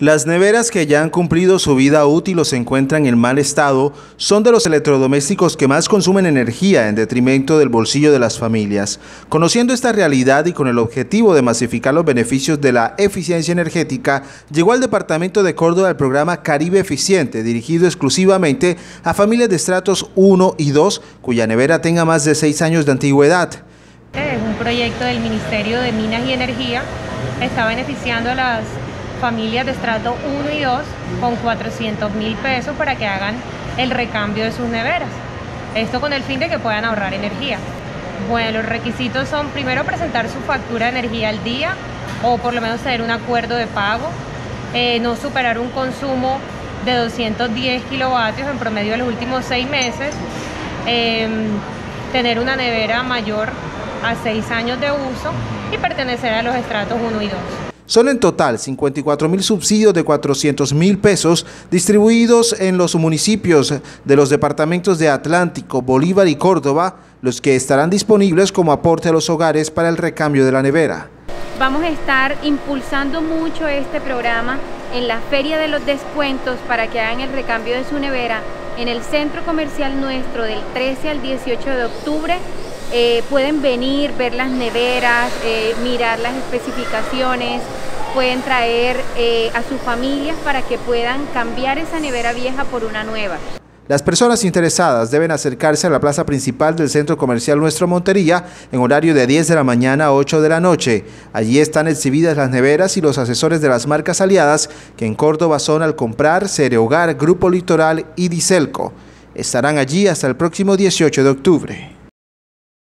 Las neveras que ya han cumplido su vida útil o se encuentran en mal estado son de los electrodomésticos que más consumen energía en detrimento del bolsillo de las familias. Conociendo esta realidad y con el objetivo de masificar los beneficios de la eficiencia energética, llegó al Departamento de Córdoba el programa Caribe Eficiente, dirigido exclusivamente a familias de estratos 1 y 2 cuya nevera tenga más de 6 años de antigüedad. Es un proyecto del Ministerio de Minas y Energía, está beneficiando a las familias de estrato 1 y 2 con 400 mil pesos para que hagan el recambio de sus neveras. Esto con el fin de que puedan ahorrar energía. Bueno, los requisitos son primero presentar su factura de energía al día o por lo menos tener un acuerdo de pago, eh, no superar un consumo de 210 kilovatios en promedio de los últimos seis meses, em, tener una nevera mayor a seis años de uso y pertenecer a los estratos 1 y 2. Son en total 54 mil subsidios de 400 mil pesos distribuidos en los municipios de los departamentos de Atlántico, Bolívar y Córdoba, los que estarán disponibles como aporte a los hogares para el recambio de la nevera. Vamos a estar impulsando mucho este programa en la Feria de los Descuentos para que hagan el recambio de su nevera en el centro comercial nuestro del 13 al 18 de octubre eh, pueden venir, ver las neveras, eh, mirar las especificaciones, pueden traer eh, a sus familias para que puedan cambiar esa nevera vieja por una nueva. Las personas interesadas deben acercarse a la plaza principal del Centro Comercial Nuestro Montería en horario de 10 de la mañana a 8 de la noche. Allí están exhibidas las neveras y los asesores de las marcas aliadas que en Córdoba son al comprar Hogar, Grupo Litoral y Dicelco. Estarán allí hasta el próximo 18 de octubre.